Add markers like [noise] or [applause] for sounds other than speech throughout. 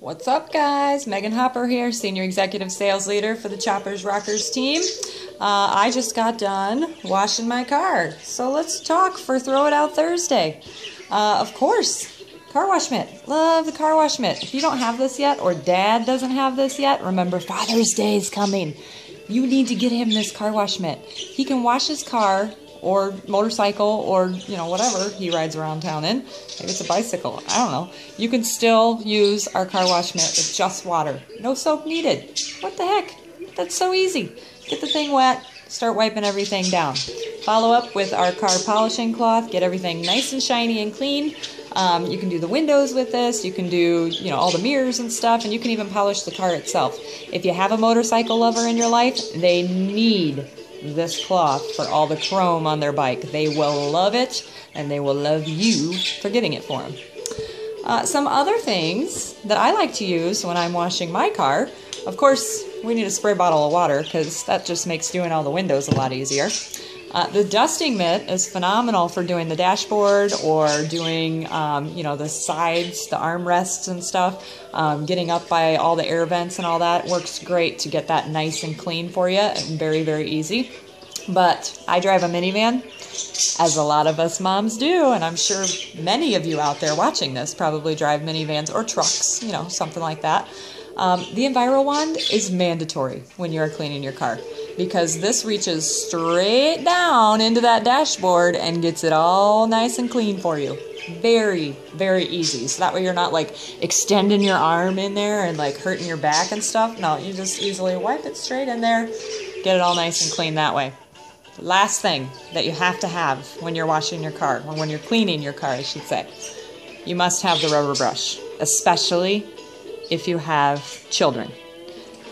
What's up, guys? Meighan Hopper here, Senior Executive Sales Leader for the Choppers Rockers team. Uh, I just got done washing my car, so let's talk for Throw It Out Thursday. Uh, of course, car wash mitt. Love the car wash mitt. If you don't have this yet, or Dad doesn't have this yet, remember Father's Day is coming. You need to get him this car wash mitt. He can wash his car or motorcycle or you know whatever he rides around town in. Maybe it's a bicycle. I don't know. You can still use our car wash mitt with just water. No soap needed. What the heck? That's so easy. Get the thing wet. Start wiping everything down. Follow up with our car polishing cloth. Get everything nice and shiny and clean. Um, you can do the windows with this. You can do you know all the mirrors and stuff. And you can even polish the car itself. If you have a motorcycle lover in your life they need this cloth for all the chrome on their bike. They will love it and they will love you for getting it for them. Uh, some other things that I like to use when I'm washing my car, of course, we need a spray bottle of water because that just makes doing all the windows a lot easier. Uh, the dusting mitt is phenomenal for doing the dashboard or doing, um, you know, the sides, the armrests and stuff. Um, getting up by all the air vents and all that works great to get that nice and clean for you and very, very easy. But I drive a minivan, as a lot of us moms do, and I'm sure many of you out there watching this probably drive minivans or trucks, you know, something like that. Um, the Enviro wand is mandatory when you're cleaning your car because this reaches straight down into that dashboard and gets it all nice and clean for you. Very, very easy. So that way you're not like extending your arm in there and like hurting your back and stuff. No, you just easily wipe it straight in there, get it all nice and clean that way. Last thing that you have to have when you're washing your car, or when you're cleaning your car, I should say, you must have the rubber brush, especially if you have children.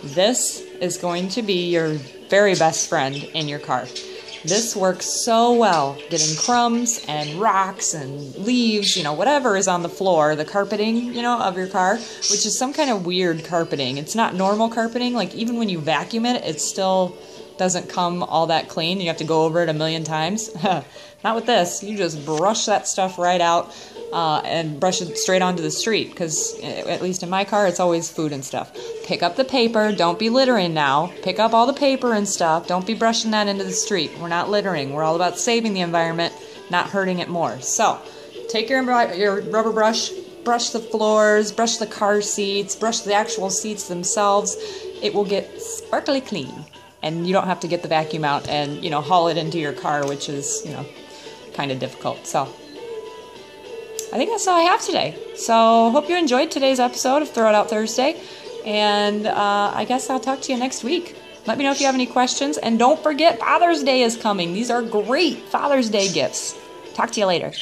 This is going to be your very best friend in your car. This works so well, getting crumbs and rocks and leaves, you know, whatever is on the floor, the carpeting, you know, of your car, which is some kind of weird carpeting. It's not normal carpeting. Like, even when you vacuum it, it still doesn't come all that clean. You have to go over it a million times. [laughs] not with this. You just brush that stuff right out uh, and brush it straight onto the street because, eh, at least in my car, it's always food and stuff. Pick up the paper. Don't be littering now. Pick up all the paper and stuff. Don't be brushing that into the street. We're not littering. We're all about saving the environment, not hurting it more. So, take your, your rubber brush, brush the floors, brush the car seats, brush the actual seats themselves. It will get sparkly clean. And you don't have to get the vacuum out and, you know, haul it into your car, which is, you know, kind of difficult. So, I think that's all I have today. So, hope you enjoyed today's episode of Throw It Out Thursday. And uh, I guess I'll talk to you next week. Let me know if you have any questions. And don't forget, Father's Day is coming. These are great Father's Day gifts. Talk to you later.